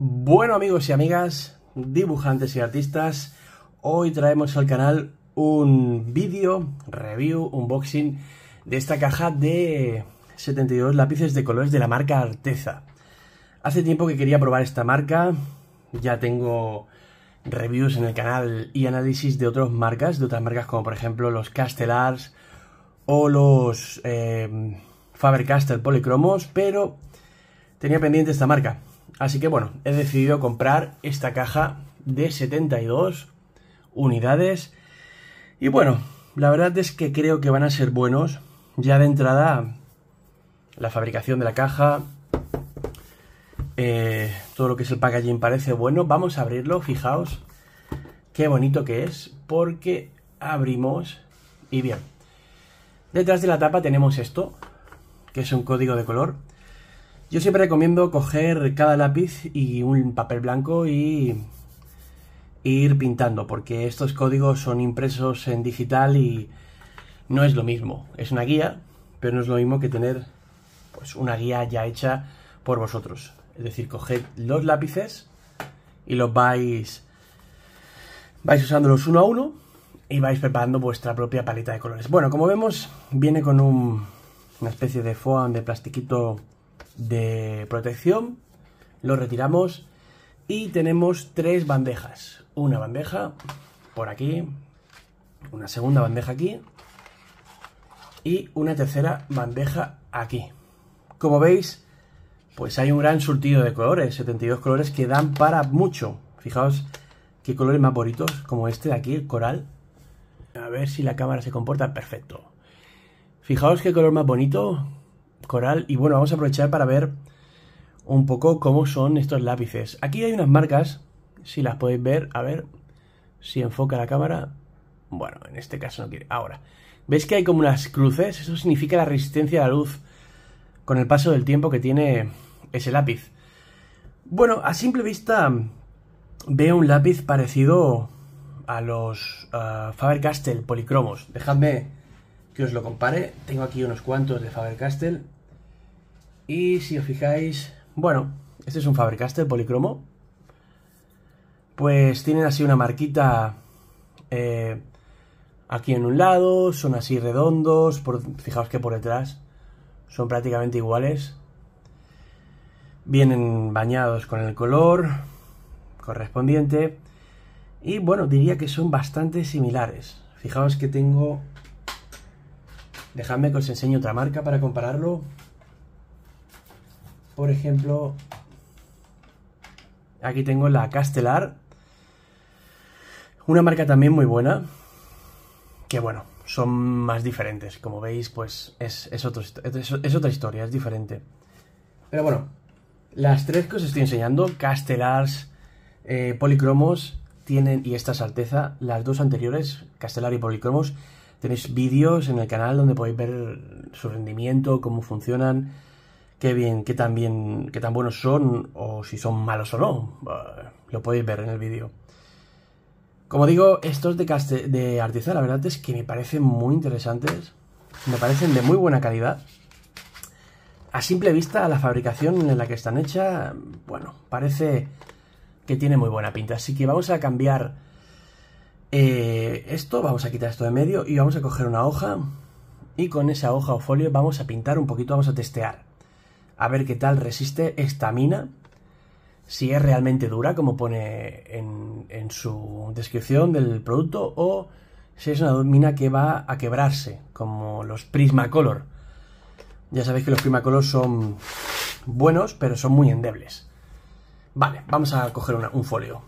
Bueno amigos y amigas, dibujantes y artistas, hoy traemos al canal un vídeo, review, unboxing de esta caja de 72 lápices de colores de la marca Arteza. Hace tiempo que quería probar esta marca, ya tengo reviews en el canal y análisis de otras marcas, de otras marcas como por ejemplo los Castellars o los eh, Faber-Castell Polychromos, pero tenía pendiente esta marca Así que bueno, he decidido comprar esta caja de 72 unidades. Y bueno, la verdad es que creo que van a ser buenos. Ya de entrada, la fabricación de la caja, eh, todo lo que es el packaging parece bueno. Vamos a abrirlo, fijaos qué bonito que es, porque abrimos y bien. Detrás de la tapa tenemos esto, que es un código de color yo siempre recomiendo coger cada lápiz y un papel blanco y, ir pintando, porque estos códigos son impresos en digital y no es lo mismo. Es una guía, pero no es lo mismo que tener pues una guía ya hecha por vosotros. Es decir, coged los lápices y los vais vais usándolos uno a uno y vais preparando vuestra propia paleta de colores. Bueno, como vemos, viene con un, una especie de foam de plastiquito de protección, lo retiramos y tenemos tres bandejas. Una bandeja por aquí, una segunda bandeja aquí y una tercera bandeja aquí. Como veis, pues hay un gran surtido de colores, 72 colores que dan para mucho. Fijaos qué colores más bonitos, como este de aquí, el coral. A ver si la cámara se comporta perfecto. Fijaos qué color más bonito, coral. Y bueno, vamos a aprovechar para ver un poco cómo son estos lápices. Aquí hay unas marcas, si las podéis ver, a ver si enfoca la cámara. Bueno, en este caso no quiere. Ahora, ¿veis que hay como unas cruces? Eso significa la resistencia a la luz con el paso del tiempo que tiene ese lápiz. Bueno, a simple vista veo un lápiz parecido a los uh, Faber-Castell policromos. Dejadme que os lo compare. Tengo aquí unos cuantos de Faber-Castell. Y si os fijáis, bueno, este es un Faber-Castell policromo. Pues tienen así una marquita eh, aquí en un lado, son así redondos, fijaos que por detrás son prácticamente iguales. Vienen bañados con el color correspondiente. Y bueno, diría que son bastante similares. Fijaos que tengo Dejadme que os enseñe otra marca para compararlo. Por ejemplo, aquí tengo la Castellar. Una marca también muy buena. Que bueno, son más diferentes. Como veis, pues es, es, otra historia, es diferente. Pero bueno, las tres que os estoy enseñando, Castellars, eh, Policromos, tienen, y esta es Alteza, las dos anteriores, Castellar y Policromos, Tenéis vídeos en el canal donde podéis ver su rendimiento, cómo funcionan, qué bien, qué tan bien, qué tan buenos son o si son malos o no. Lo podéis ver en el vídeo. Como digo, estos de, de Artiza, la verdad es que me parecen muy interesantes. Me parecen de muy buena calidad. A simple vista, la fabricación en la que están hechas, bueno, parece que tiene muy buena pinta. Así que vamos a cambiar eh, esto, vamos a quitar esto de medio y vamos a coger una hoja y con esa hoja o folio vamos a pintar un poquito, vamos a testear. A ver qué tal resiste esta mina. Si es realmente dura, como pone en, su descripción del producto, o si es una mina que va a quebrarse, como los Prismacolor. Ya sabéis que los Prismacolor son buenos, pero son muy endebles. Vale, vamos a coger un folio.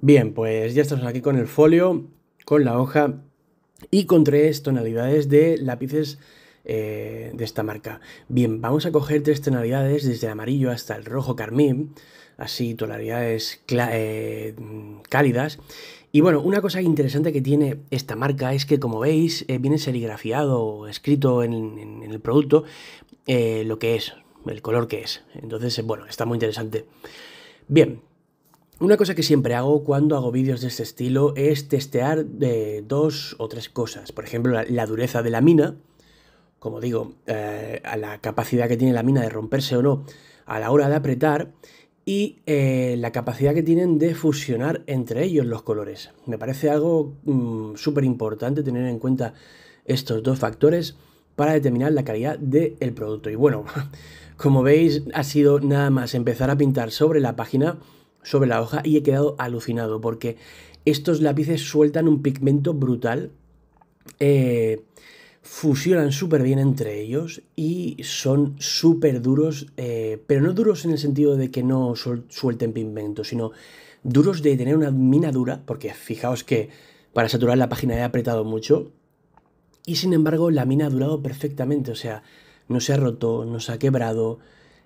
Bien, pues ya estamos aquí con el folio, con la hoja y con tres tonalidades de lápices eh, de esta marca. Bien, vamos a coger tres tonalidades desde el amarillo hasta el rojo carmín, así tonalidades eh, cálidas. Y bueno, una cosa interesante que tiene esta marca es que como veis eh, viene serigrafiado o escrito en, el producto lo que es, el color que es. Entonces, bueno, está muy interesante. Bien, una cosa que siempre hago cuando hago vídeos de este estilo es testear de dos o tres cosas. Por ejemplo, la, dureza de la mina como digo, eh, la capacidad que tiene la mina de romperse o no a la hora de apretar y eh, la capacidad que tienen de fusionar entre ellos los colores. Me parece algo mm, súper importante tener en cuenta estos dos factores para determinar la calidad del producto. Y bueno, como veis, ha sido nada más empezar a pintar sobre la página, sobre la hoja, y he quedado alucinado porque estos lápices sueltan un pigmento brutal. Eh, fusionan súper bien entre ellos y son súper duros, eh, pero no duros en el sentido de que no suelten pigmento, sino duros de tener una mina dura, porque fijaos que para saturar la página he apretado mucho y sin embargo la mina ha durado perfectamente, o sea, no se ha roto, no se ha quebrado,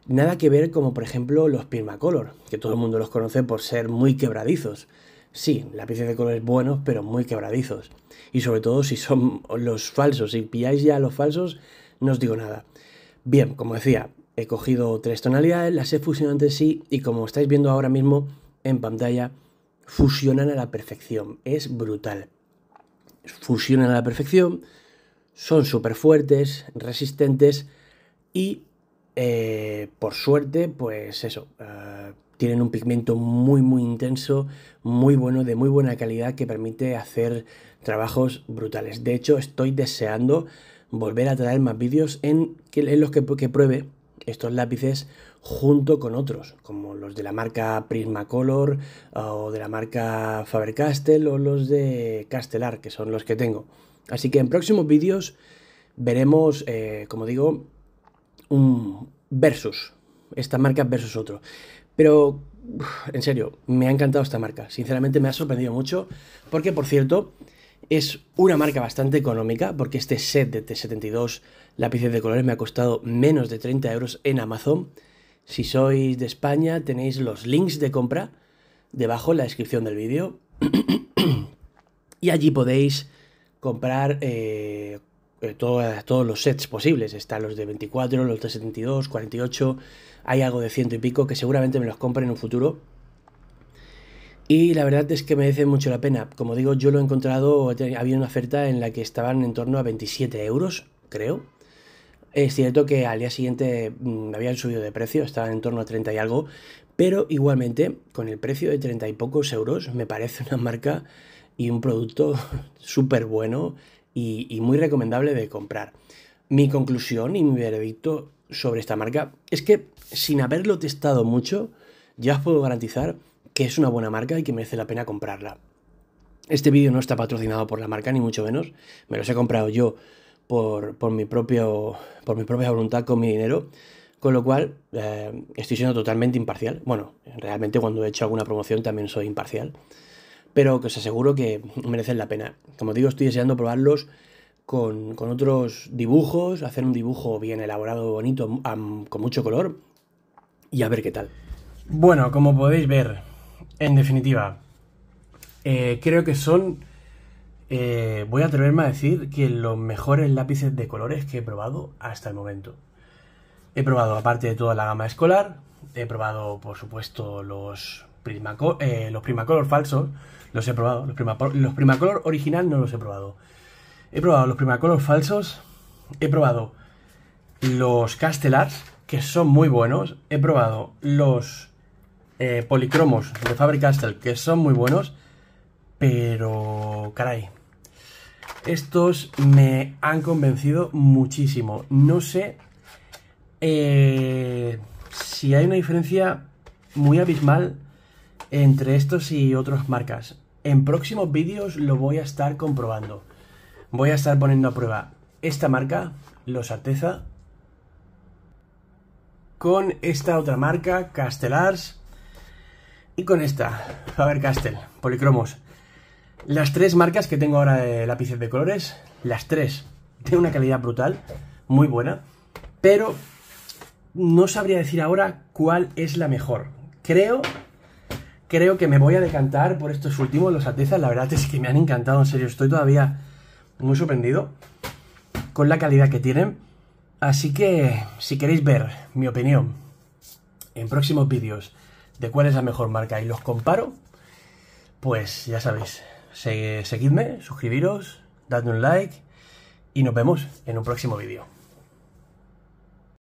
nada que ver como por ejemplo los Pirmacolor, que todo el mundo los conoce por ser muy quebradizos. Sí, lápices de colores buenos, pero muy quebradizos. Y sobre todo si son los falsos. Si pilláis ya los falsos, no os digo nada. Bien, como decía, he cogido tres tonalidades, las he fusionado entre sí y como estáis viendo ahora mismo en pantalla, fusionan a la perfección. Es brutal. Fusionan a la perfección, son súper fuertes, resistentes y eh, por suerte, pues eso, eh, tienen un pigmento muy muy intenso, muy bueno, de muy buena calidad que permite hacer trabajos brutales. De hecho, estoy deseando volver a traer más vídeos en, en los que, pruebe estos lápices junto con otros, como los de la marca Prismacolor o de la marca Faber-Castell o los de Castellar, que son los que tengo. Así que en próximos vídeos veremos, eh, como digo, un versus, esta marca versus otro. Pero, en serio, me ha encantado esta marca. Sinceramente me ha sorprendido mucho. Porque, por cierto, es una marca bastante económica. Porque este set de T72 lápices de colores me ha costado menos de 30 euros en Amazon. Si sois de España, tenéis los links de compra debajo en la descripción del vídeo. y allí podéis comprar eh, eh, todos los sets posibles. Están los de 24, los de 72, 48. Hay algo de ciento y pico que seguramente me los compre en un futuro. Y la verdad es que merece mucho la pena. Como digo, yo lo he encontrado, había una oferta en la que estaban en torno a 27 euros, creo. Es cierto que al día siguiente mm, habían subido de precio, estaban en torno a 30 y algo, pero igualmente con el precio de 30 y pocos euros me parece una marca y un producto súper bueno y, muy recomendable de comprar. Mi conclusión y mi veredicto sobre esta marca es que sin haberlo testado mucho, ya os puedo garantizar que es una buena marca y que merece la pena comprarla. Este vídeo no está patrocinado por la marca, ni mucho menos. Me los he comprado yo por, mi, propio, por mi propia voluntad con mi dinero. Con lo cual, eh, estoy siendo totalmente imparcial. Bueno, realmente cuando he hecho alguna promoción también soy imparcial pero que os aseguro que merecen la pena. Como digo, estoy deseando probarlos con, otros dibujos, hacer un dibujo bien elaborado, bonito, con mucho color y a ver qué tal. Bueno, como podéis ver, en definitiva, eh, creo que son, eh, voy a atreverme a decir que los mejores lápices de colores que he probado hasta el momento. He probado, aparte de toda la gama escolar, he probado, por supuesto, los, eh, los Primacolor falsos, los he probado. Los, Primacolor original no los he probado. He probado los Primacolor falsos. He probado los Castellars, que son muy buenos. He probado los eh, policromos de Faber-Castell, que son muy buenos. Pero, caray, estos me han convencido muchísimo. No sé eh, si hay una diferencia muy abismal entre estos y otras marcas. En próximos vídeos lo voy a estar comprobando. Voy a estar poniendo a prueba esta marca, Los Arteza, con esta otra marca, Castellars, y con esta, Faber-Castell, Policromos. Las tres marcas que tengo ahora de lápices de colores, las tres tienen una calidad brutal, muy buena, pero no sabría decir ahora cuál es la mejor. Creo creo que me voy a decantar por estos últimos, los Atezas. La verdad es que me han encantado, en serio. Estoy todavía muy sorprendido con la calidad que tienen. Así que, si queréis ver mi opinión en próximos vídeos de cuál es la mejor marca y los comparo, pues ya sabéis, seguidme, suscribiros, dadme un like y nos vemos en un próximo vídeo.